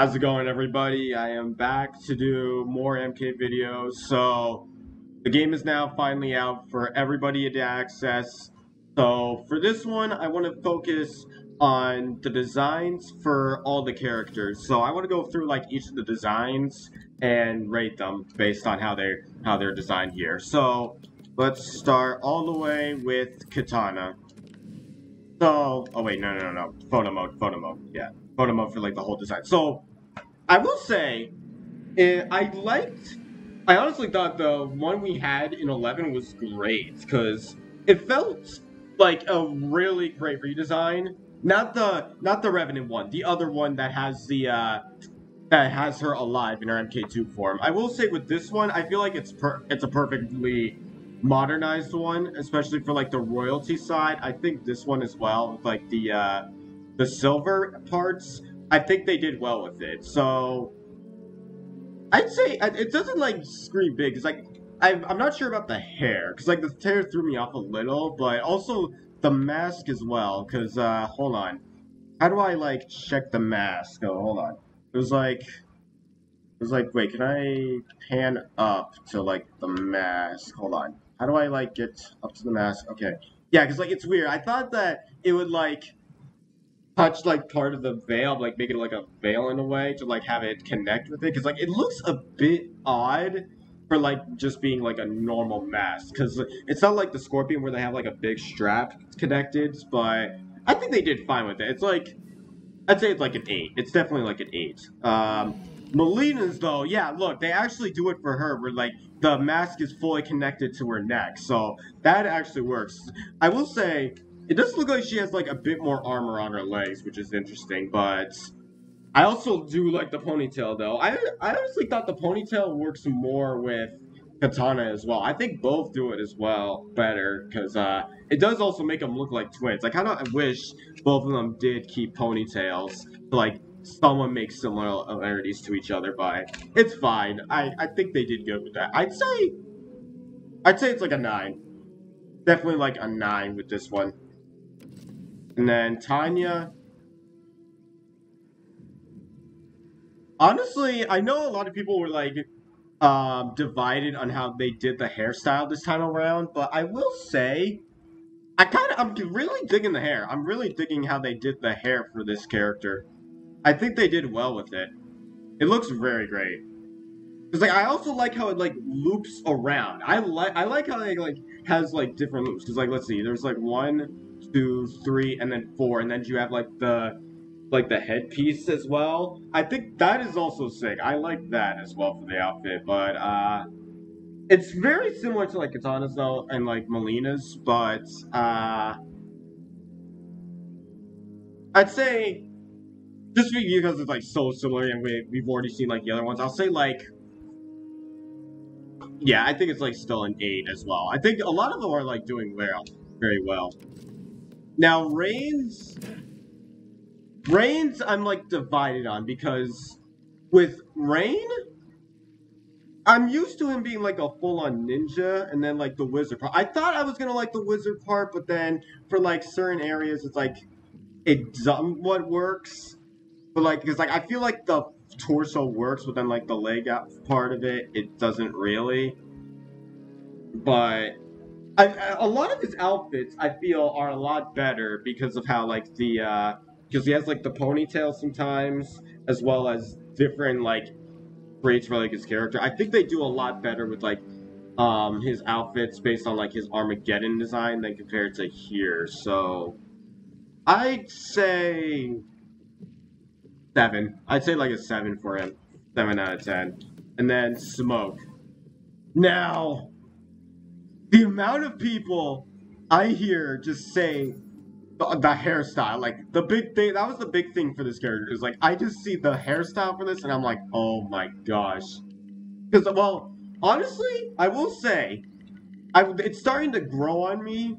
How's it going, everybody? I am back to do more MK videos. So, the game is now finally out for everybody to access. So, for this one, I want to focus on the designs for all the characters. So, I want to go through like each of the designs and rate them based on how they how they're designed here. So, let's start all the way with Katana. So, oh wait, no, no, no, no, photo mode, photo mode, yeah, photo mode for like the whole design. So, I will say, eh, I liked. I honestly thought the one we had in 11 was great because it felt like a really great redesign. Not the not the Revenant one, the other one that has the uh, that has her alive in her MK2 form. I will say with this one, I feel like it's per it's a perfectly modernized one, especially for like the royalty side. I think this one as well, like the uh, the silver parts I think they did well with it. So I'd say it doesn't like scream big. It's like I'm, I'm not sure about the hair because like the hair threw me off a little, but also the mask as well. Because uh, hold on, how do I like check the mask? Oh, hold on. It was like it was like wait, can I pan up to like the mask? Hold on. How do I like get up to the mask? Okay. Yeah, because like it's weird. I thought that it would like touch like part of the veil, like make it like a veil in a way to like have it connect with it, because like it looks a bit odd for like just being like a normal mask, because it's not like the scorpion where they have like a big strap connected, but I think they did fine with it. It's like I'd say it's like an eight. It's definitely like an eight. Um, Mileena's though, yeah, look, they actually do it for her where like the mask is fully connected to her neck, so that actually works. I will say it does look like she has like a bit more armor on her legs, which is interesting, but I also do like the ponytail though. I I honestly thought the ponytail works more with Katana as well. I think both do it as well better because uh, it does also make them look like twins. I kind of wish both of them did keep ponytails like someone makes similarities to each other, but it's fine. I I think they did good with that. I'd say I'd say it's like a nine. Definitely like a nine with this one. And then Tanya. Honestly, I know a lot of people were like um, divided on how they did the hairstyle this time around, but I will say, I kind of I'm really digging the hair. I'm really digging how they did the hair for this character. I think they did well with it. It looks very great. Cause like I also like how it like loops around. I like I like how it like has like different loops. Cause like let's see, there's like one, two, three, and then four, and then you have like the like the headpiece as well. I think that is also sick. I like that as well for the outfit, but uh it's very similar to like Katana's though and like Mileena's, but uh I'd say just because it's like so similar and we we've already seen like the other ones, I'll say like yeah, I think it's like still an eight as well. I think a lot of them are like doing well, very well. Now, Rain's... Rain's I'm, like, divided on, because with Rain, I'm used to him being, like, a full-on ninja, and then, like, the wizard part. I thought I was gonna like the wizard part, but then, for, like, certain areas, it's, like, it somewhat works. But, like, because, like, I feel like the torso works, but then, like, the leg part of it, it doesn't really. But I, a lot of his outfits I feel are a lot better because of how like the uh because he has like the ponytail sometimes as well as different like traits for like his character. I think they do a lot better with like um his outfits based on like his Armageddon design than compared to here. So I'd say seven. I'd say like a seven for him. Seven out of ten. And then smoke. Now the amount of people I hear just say the, the, hairstyle, like the big thing, that was the big thing for this character. Is like I just see the hairstyle for this, and I'm like, oh my gosh. Because well, honestly, I will say, I it's starting to grow on me.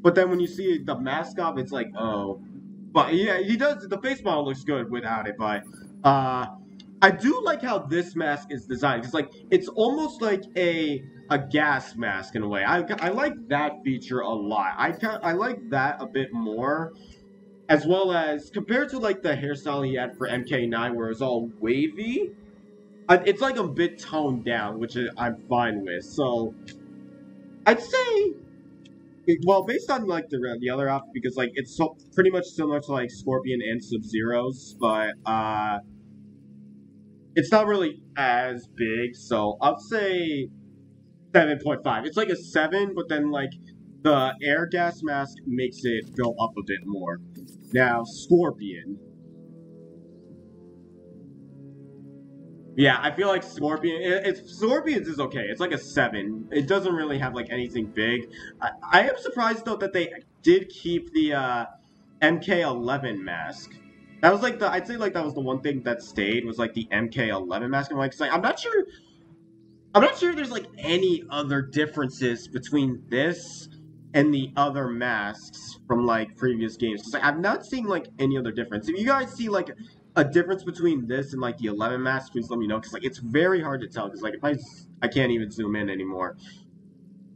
But then when you see the mask off, it's like, oh. But yeah, he does. The face model looks good without it, but uh, I do like how this mask is designed because like it's almost like a a gas mask in a way. I, I like that feature a lot. I I like that a bit more as well as compared to like the hairstyle he had for MK9, where it was all wavy. It's like a bit toned down, which I'm fine with. So I'd say, well, based on like the the other outfit, because like it's so pretty much similar to like Scorpion and Sub Zero's, but uh, it's not really as big. So I'll say seven point five. It's like a seven, but then like the air gas mask makes it go up a bit more. Now, Scorpion. Yeah, I feel like Scorpion. It, it's Scorpions is okay. It's like a seven. It doesn't really have like anything big. I, I am surprised though that they did keep the uh, MK11 mask. That was like the I'd say like that was the one thing that stayed was like the MK11 mask. I'm like, I'm not sure. I'm not sure there's like any other differences between this and the other masks from like previous games. Like, I've not seen like any other difference. If you guys see like a difference between this and like the 11 mask, please let me know. Cause like it's very hard to tell. Cause like if I I can't even zoom in anymore.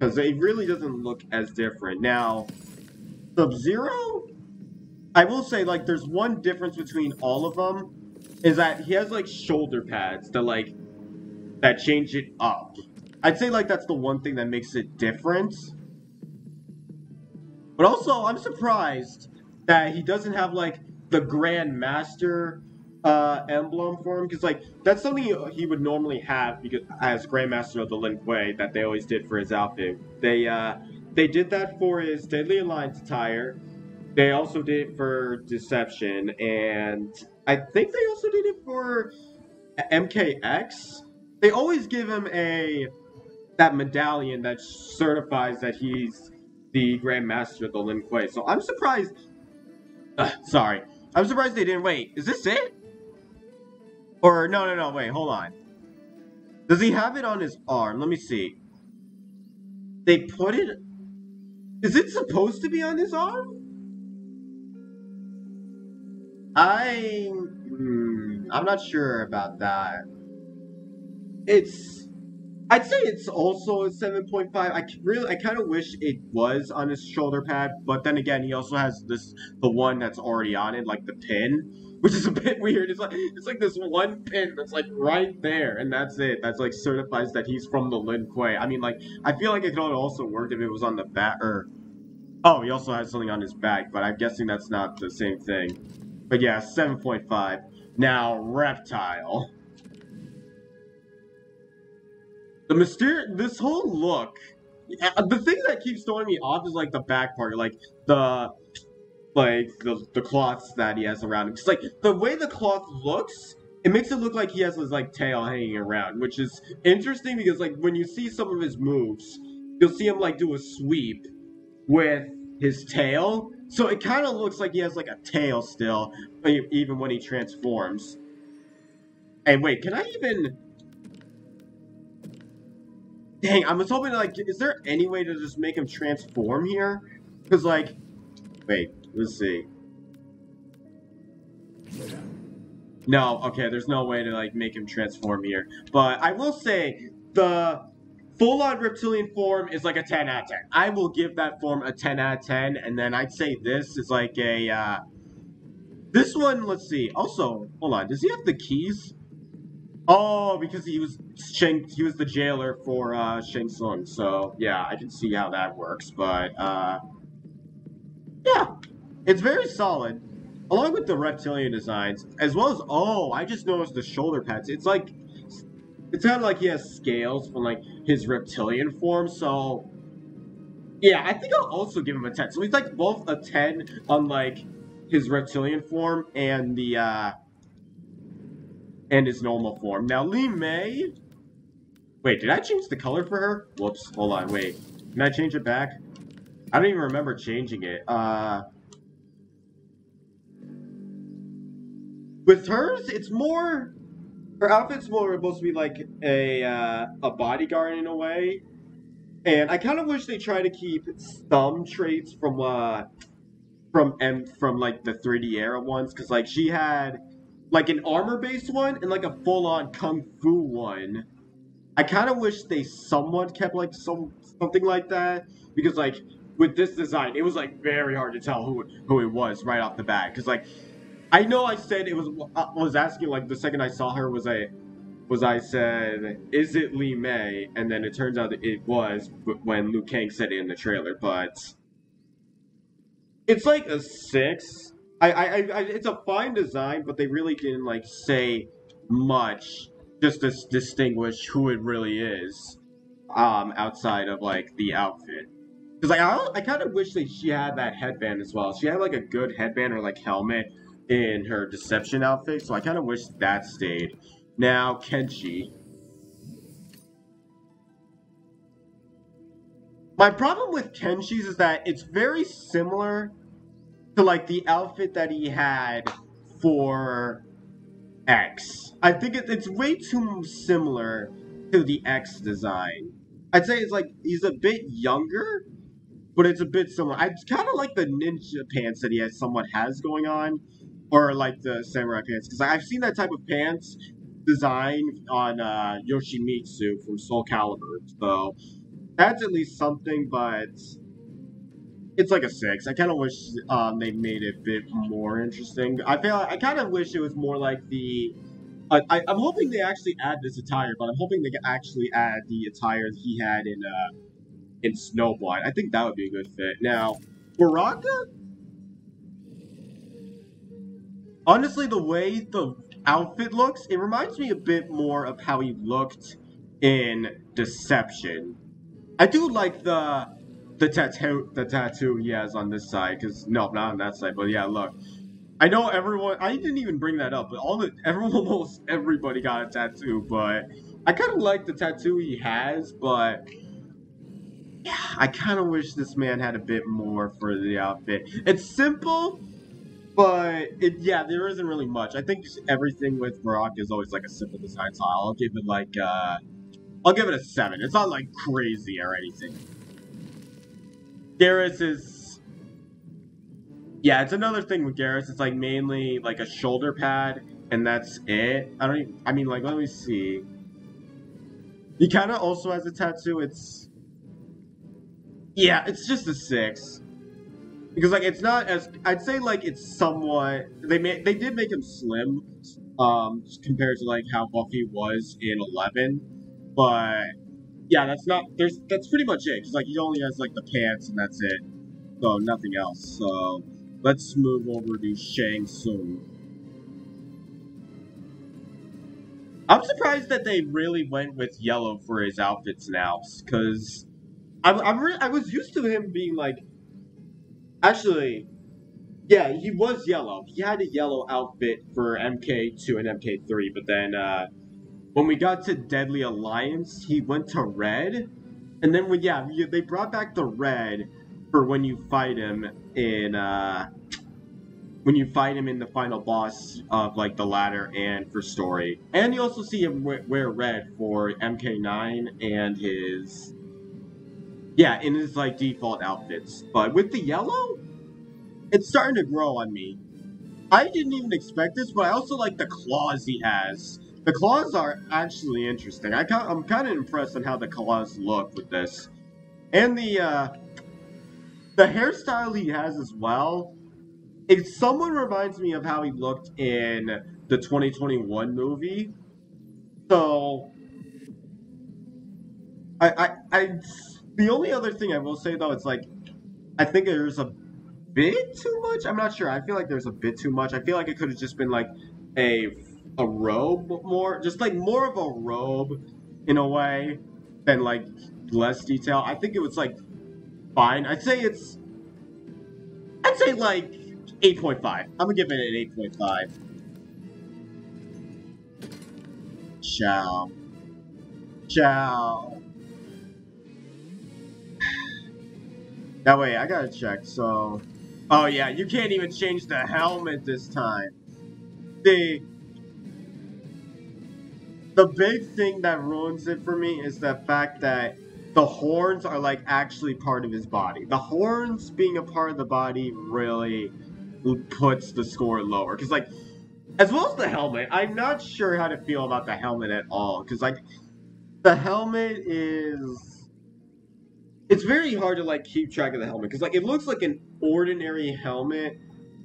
Cause it really doesn't look as different. Now, Sub Zero, I will say like there's one difference between all of them is that he has like shoulder pads that like that change it up. I'd say like that's the one thing that makes it different. But also, I'm surprised that he doesn't have like the Grand Master uh, emblem for him because like that's something he would normally have because as Grandmaster of the Lin Kuei that they always did for his outfit. They uh, they did that for his Deadly Alliance attire. They also did it for Deception, and I think they also did it for MKX. They always give him a that medallion that certifies that he's the Grand Master of the Lin Kuei. So I'm surprised. Uh, sorry, I'm surprised they didn't wait. Is this it? Or no, no, no. Wait, hold on. Does he have it on his arm? Let me see. They put it. Is it supposed to be on his arm? I. Hmm, I'm not sure about that. It's I'd say it's also a 7.5. I really, I kind of wish it was on his shoulder pad, but then again, he also has this, the one that's already on it, like the pin, which is a bit weird. It's like, it's like this one pin that's like right there, and that's it. That's like certifies that he's from the Lin Kuei. I mean, like, I feel like it could also work if it was on the back, or, oh, he also has something on his back, but I'm guessing that's not the same thing. But yeah, 7.5. Now, Reptile. the mystery, this whole look, uh, the thing that keeps throwing me off is like the back part, like the like the, the cloths that he has around him. It's like the way the cloth looks, it makes it look like he has his like tail hanging around, which is interesting because like when you see some of his moves, you'll see him like do a sweep with his tail. So it kind of looks like he has like a tail still, even when he transforms. And wait, can I even Dang, I was hoping, like, is there any way to just make him transform here? Because, like, wait, let's see. No, okay, there's no way to, like, make him transform here. But I will say, the full-on reptilian form is like a 10 out of 10. I will give that form a 10 out of 10, and then I'd say this is like a, uh... This one, let's see. Also, hold on, does he have the keys? Oh, because he was Shang, he was the jailer for uh, Shang Tsung. So yeah, I can see how that works. But uh, yeah, it's very solid, along with the reptilian designs, as well as oh, I just noticed the shoulder pads. It's like it's kind of like he has scales from like his reptilian form. So yeah, I think I'll also give him a ten. So he's like both a ten on like his reptilian form and the. uh and his normal form. Now, Li Mei... Wait, did I change the color for her? Whoops, hold on, wait. Can I change it back? I don't even remember changing it. Uh... With hers, it's more... Her outfit's more supposed to be like a, uh, a bodyguard in a way. And I kind of wish they try to keep some traits from, uh... From, M from, like, the 3D era ones. Because, like, she had like an armor based one and like a full on kung fu one. I kind of wish they somewhat kept like some something like that because like with this design, it was like very hard to tell who who it was right off the bat. Because like, I know I said it was. I was asking like the second I saw her was I was I said, is it Li Mei? And then it turns out it was when Liu Kang said it in the trailer. But it's like a six. I, I, I, it's a fine design, but they really didn't like say much just to distinguish who it really is, um, outside of like the outfit. Because like I, I kind of wish that she had that headband as well. She had like a good headband or like helmet in her deception outfit, so I kind of wish that stayed. Now Kenshi. My problem with Kenshi's is that it's very similar to like the outfit that he had for X. I think it, it's way too similar to the X design. I'd say it's like he's a bit younger, but it's a bit similar. I kind of like the ninja pants that he has somewhat has going on, or like the samurai pants because I've seen that type of pants design on uh, Yoshimitsu from Soul Calibur. So that's at least something, but it's like a six. I kind of wish um, they made it a bit more interesting. I feel I kind of wish it was more like the. I, am hoping they actually add this attire, but I'm hoping they actually add the attire he had in uh, in Snowblind. I think that would be a good fit. Now, Baraka. Honestly, the way the outfit looks, it reminds me a bit more of how he looked in Deception. I do like the the tattoo the tattoo he has on this side because no not on that side but yeah look i know everyone i didn't even bring that up but all the everyone almost everybody got a tattoo but i kind of like the tattoo he has but yeah i kind of wish this man had a bit more for the outfit it's simple but it, yeah there isn't really much i think everything with Barak is always like a simple design so i'll give it like uh i'll give it a seven it's not like crazy or anything Geras is yeah, it's another thing with Geras. It's like mainly like a shoulder pad, and that's it. I don't. Even, I mean, like, let me see. He kind of also has a tattoo. It's yeah, it's just a six because like it's not as I'd say like it's somewhat they made they did make him slim um compared to like how Buffy was in Eleven, but yeah, that's not. There's that's pretty much it. Cause like he only has like the pants and that's it. So nothing else. So let's move over to Shang Tsung. I'm surprised that they really went with yellow for his outfits now, because I'm, I'm I was used to him being like, actually, yeah, he was yellow. He had a yellow outfit for MK2 and MK3, but then uh, when we got to Deadly Alliance, he went to red, and then when yeah, they brought back the red for when you fight him in uh, when you fight him in the final boss of like the ladder and for story, and you also see him wear red for MK9 and his yeah in his like default outfits, but with the yellow, it's starting to grow on me. I didn't even expect this, but I also like the claws he has. The claws are actually interesting. I am kind of impressed on how the claws look with this. And the, uh, the hairstyle he has as well, it somewhat reminds me of how he looked in the 2021 movie. So, I, I, I, the only other thing I will say though, it's like, I think there's a bit too much. I'm not sure. I feel like there's a bit too much. I feel like it could have just been like a a robe more, just like more of a robe in a way than like less detail. I think it was like fine. I'd say it's, I'd say like 8.5. I'm gonna give it an 8.5. Shao. Shao. That way, I gotta check, so... Oh yeah, you can't even change the helmet this time. See, the big thing that ruins it for me is the fact that the horns are like actually part of his body. The horns being a part of the body really puts the score lower because like as well as the helmet, I'm not sure how to feel about the helmet at all because like the helmet is it's very hard to like keep track of the helmet because like it looks like an ordinary helmet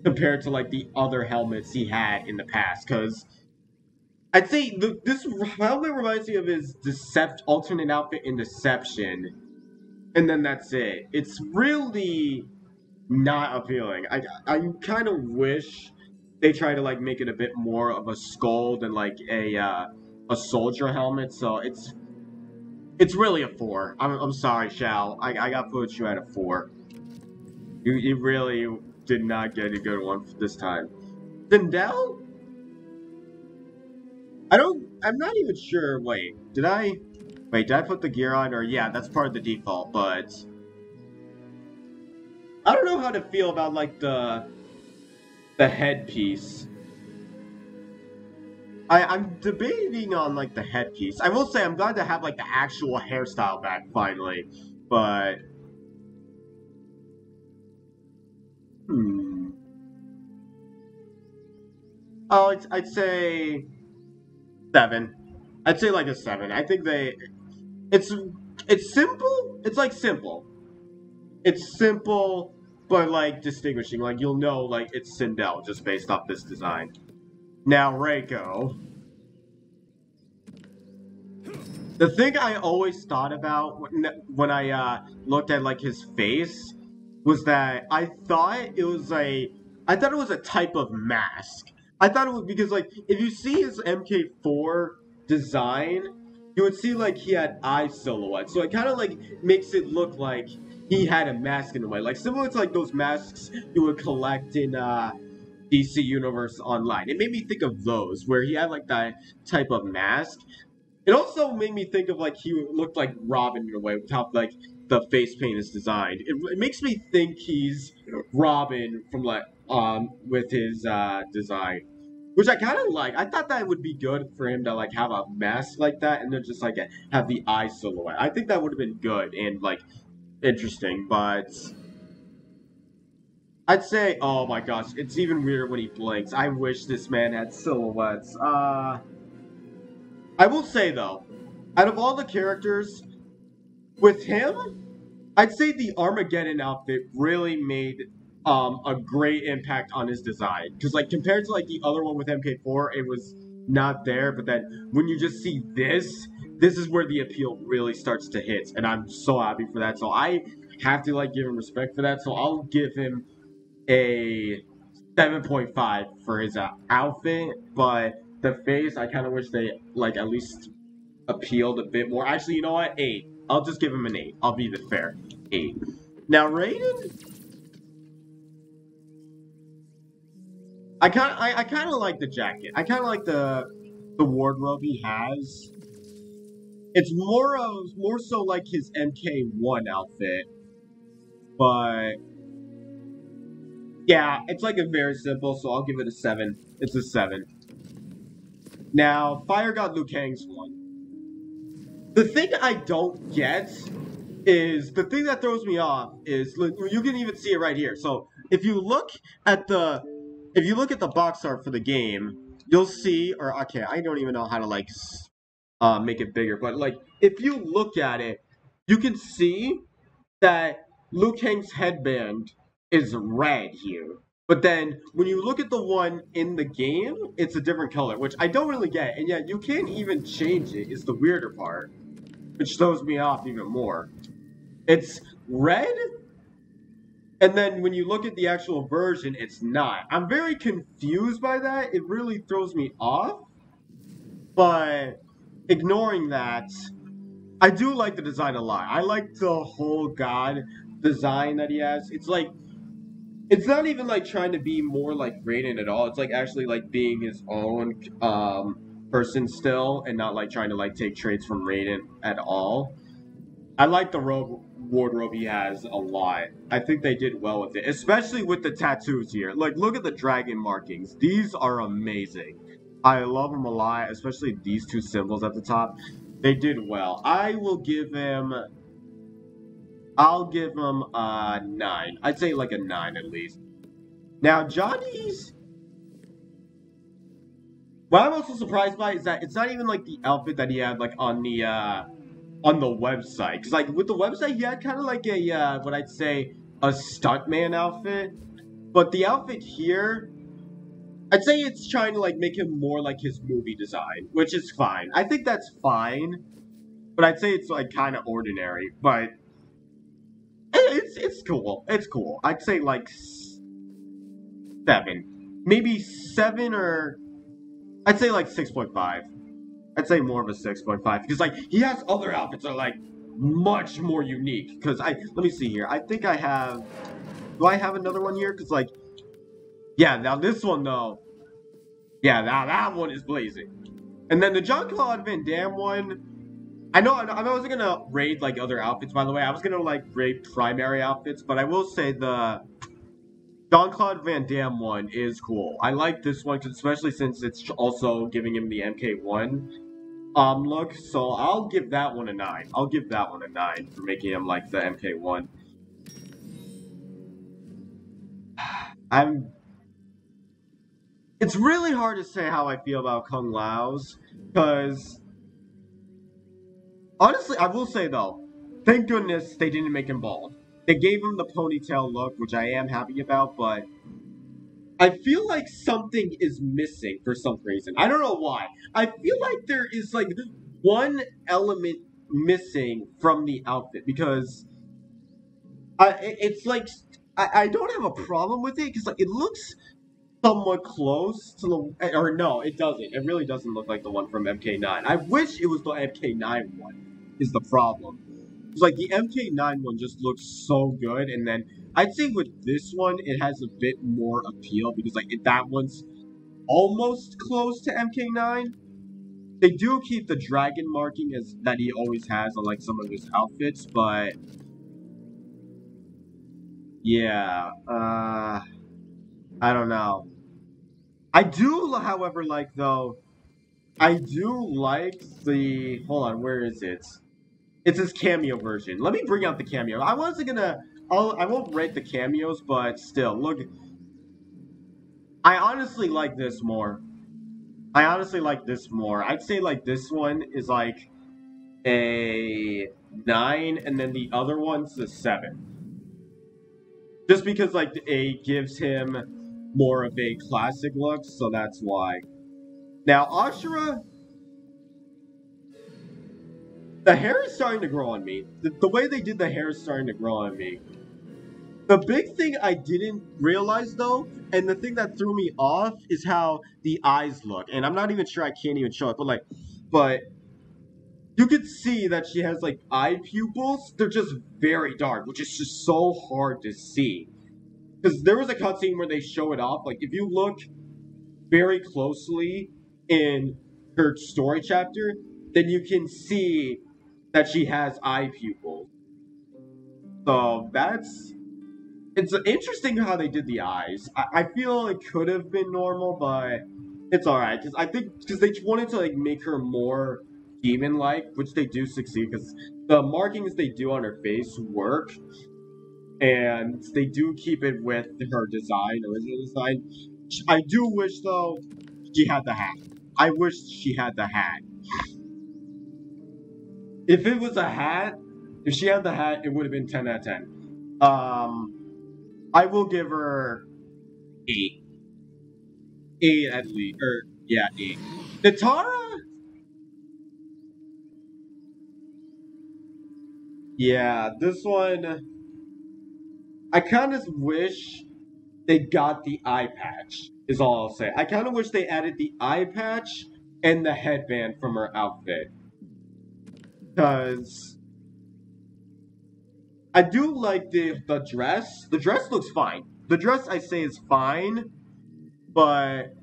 compared to like the other helmets he had in the past because I'd say the, this helmet reminds me of his Decept alternate outfit in Deception, and then that's it. It's really not appealing. I I kind of wish they try to like make it a bit more of a skull than like a uh, a soldier helmet. So it's it's really a four. I'm, I'm sorry, Shao. I, I got put you at a four. You, you really did not get a good one this time. Sindel? I don't, I'm not even sure. Wait, did I, wait, did I put the gear on? Or yeah, that's part of the default, but I don't know how to feel about like the, the headpiece. I, I'm debating on like the headpiece. I will say I'm glad to have like the actual hairstyle back finally, but hmm. Oh, it's, I'd say seven. I'd say like a seven. I think they, it's it's simple. It's like simple. It's simple, but like distinguishing. Like you'll know like it's Sindel just based off this design. Now, Reiko. The thing I always thought about when, I uh, looked at like his face was that I thought it was a, I thought it was a type of mask. I thought it was because like if you see his MK4 design, you would see like he had eye silhouette. So it kind of like makes it look like he had a mask in a way, like similar to like those masks you would collect in uh, DC Universe Online. It made me think of those, where he had like that type of mask. It also made me think of like he looked like Robin in a way, with how like the face paint is designed. It, it makes me think he's Robin from like um with his uh design, which I kind of like. I thought that would be good for him to like have a mask like that and then just like have the eye silhouette. I think that would have been good and like interesting, but I'd say, oh my gosh, it's even weirder when he blinks. I wish this man had silhouettes. Uh, I will say though, out of all the characters, with him, I'd say the Armageddon outfit really made um, a great impact on his design. Because like compared to like the other one with MK4, it was not there. But then when you just see this, this is where the appeal really starts to hit, and I'm so happy for that. So I have to like give him respect for that. So I'll give him a 7.5 for his uh, outfit, but the face, I kind of wish they, like, at least appealed a bit more. Actually, you know what? 8. I'll just give him an 8. I'll be the fair. 8. Now, Raiden... I kind I, I kind of like the jacket. I kind of like the the wardrobe he has. It's more of more so like his MK1 outfit, but yeah, it's like a very simple, so I'll give it a 7. It's a 7. Now, Fire God Liu Kang's one. The thing I don't get is, the thing that throws me off is, you can even see it right here. So, if you look at the, if you look at the box art for the game, you'll see, or okay, I don't even know how to like, uh, make it bigger, but like, if you look at it, you can see that Liu Kang's headband is red here. But then when you look at the one in the game, it's a different color, which I don't really get. And yet you can't even change it, is the weirder part. Which throws me off even more. It's red, and then when you look at the actual version, it's not. I'm very confused by that. It really throws me off. But ignoring that, I do like the design a lot. I like the whole god design that he has. It's like it's not even like trying to be more like Raiden at all. It's like actually like being his own um, person still, and not like trying to like take traits from Raiden at all. I like the robe wardrobe he has a lot. I think they did well with it, especially with the tattoos here. Like, look at the dragon markings. These are amazing. I love them a lot, especially these two symbols at the top. They did well. I will give him I'll give him a 9. I'd say like a 9 at least. Now, Johnny's... What I'm also surprised by is that it's not even like the outfit that he had like on the, uh... on the website. Because, like, with the website, he had kind of like a, uh, what I'd say, a stuntman outfit. But the outfit here, I'd say it's trying to, like, make him more like his movie design, which is fine. I think that's fine. But I'd say it's, like, kind of ordinary. But it's, it's cool. It's cool. I'd say, like, seven. Maybe seven or... I'd say, like, 6.5. I'd say more of a 6.5 because like he has other outfits that are like much more unique. Because I let me see here. I think I have. Do I have another one here? Because like, yeah. Now this one though. Yeah, now that one is blazing. And then the Jean Claude Van Damme one. I know, I wasn't gonna raid like other outfits. By the way, I was gonna like raid primary outfits, but I will say the Don Claude Van Damme one is cool. I like this one, especially since it's also giving him the MK1 um look. So I'll give that one a nine. I'll give that one a nine for making him like the MK1. I'm. It's really hard to say how I feel about Kung Lao's because honestly, I will say though, thank goodness they didn't make him bald. They gave him the ponytail look, which I am happy about, but I feel like something is missing for some reason. I don't know why. I feel like there is like one element missing from the outfit because I, it's like I, I don't have a problem with it because like it looks somewhat close to the or no, it doesn't. It really doesn't look like the one from MK9. I wish it was the MK9 one. Is the problem? It's like the MK9 one just looks so good, and then I'd say with this one, it has a bit more appeal because like that one's almost close to MK9. They do keep the dragon marking as that he always has on like some of his outfits, but yeah, uh, I don't know. I do, however, like though, I do like the. Hold on, where is it? It's his cameo version. Let me bring out the cameo. I wasn't gonna I'll, I won't rate the cameos, but still, look. I honestly like this more. I honestly like this more. I'd say like this one is like a nine, and then the other one's a seven. Just because like it gives him more of a classic look, so that's why. Now Ashura, the hair is starting to grow on me. The, the way they did the hair is starting to grow on me. The big thing I didn't realize though, and the thing that threw me off is how the eyes look. And I'm not even sure I can't even show it, but like, but you could see that she has like eye pupils. They're just very dark, which is just so hard to see. Because there was a cutscene where they show it off. Like, if you look very closely in her story chapter, then you can see that she has eye pupils. So that's it's interesting how they did the eyes. I, I feel it could have been normal, but it's all right because I think because they wanted to like make her more demon-like, which they do succeed because the markings they do on her face work, and they do keep it with her design, original design. I do wish though she had the hat. I wish she had the hat. If it was a hat, if she had the hat, it would have been 10 out of 10. Um, I will give her eight. Eight at least. Or, yeah, eight. Nitara? Yeah, this one. I kind of wish they got the eye patch, is all I'll say. I kind of wish they added the eye patch and the headband from her outfit. Because I do like the the dress. The dress looks fine. The dress I say is fine, but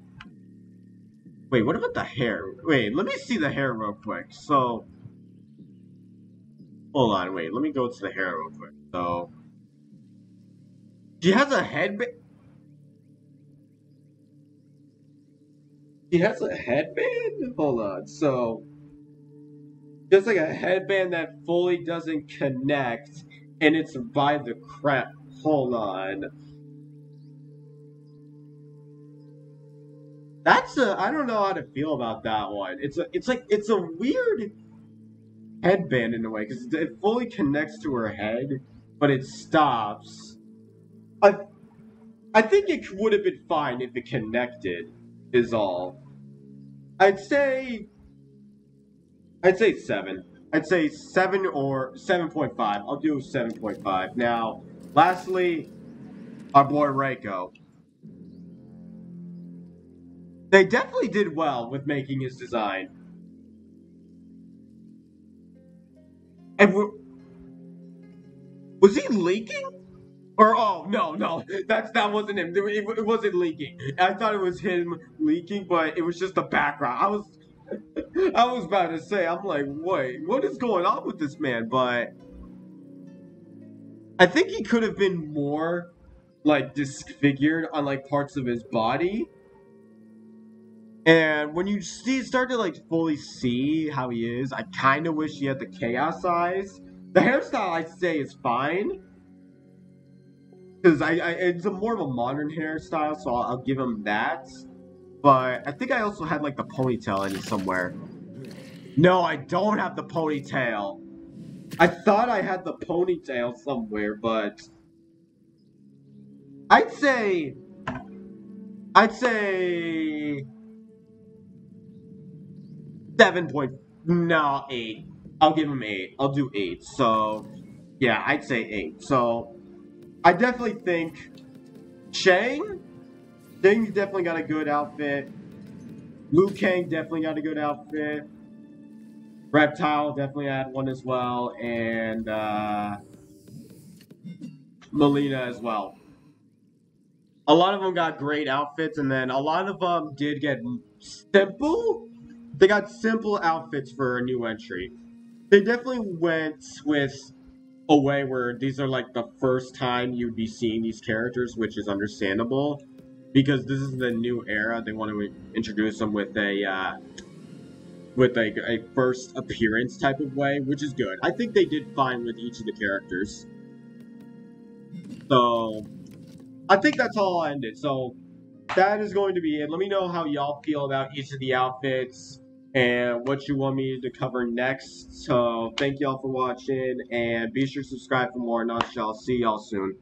wait, what about the hair? Wait, let me see the hair real quick. So hold on, wait, let me go to the hair real quick. So she has a headband. She has a headband. Hold on, so just like a headband that fully doesn't connect and it's by the crap. Hold on. That's a I don't know how to feel about that one. It's a it's like it's a weird headband in a way because it fully connects to her head, but it stops. I, I think it would have been fine if it connected. Is all. I'd say. I'd say seven. I'd say seven or seven point five. I'll do seven point five. Now, lastly, our boy Reiko. They definitely did well with making his design. And was he leaking? Or oh no no that's that wasn't him. It, it wasn't leaking. I thought it was him leaking, but it was just the background. I was I was about to say I'm like wait what is going on with this man? But I think he could have been more like disfigured on like parts of his body. And when you see start to like fully see how he is, I kind of wish he had the chaos eyes. The hairstyle I'd say is fine because I, I, it's a more of a modern hairstyle, so I'll, I'll, give him that. But I think I also had like the ponytail in somewhere. No, I don't have the ponytail. I thought I had the ponytail somewhere, but I'd say I'd say seven point no eight. I'll give him eight. I'll do eight. So yeah, I'd say eight. So I definitely think Shang, Shang definitely got a good outfit. Liu Kang definitely got a good outfit. Reptile definitely had one as well, and uh, Mileena as well. A lot of them got great outfits, and then a lot of them did get simple. They got simple outfits for a new entry. They definitely went with a way where these are like the first time you'd be seeing these characters, which is understandable because this is the new era. They want to introduce them with a uh, with like a first appearance type of way, which is good. I think they did fine with each of the characters. So I think that's all I ended. So that is going to be it. Let me know how y'all feel about each of the outfits and what you want me to cover next. So thank y'all for watching and be sure to subscribe for more. Not I'll See y'all soon.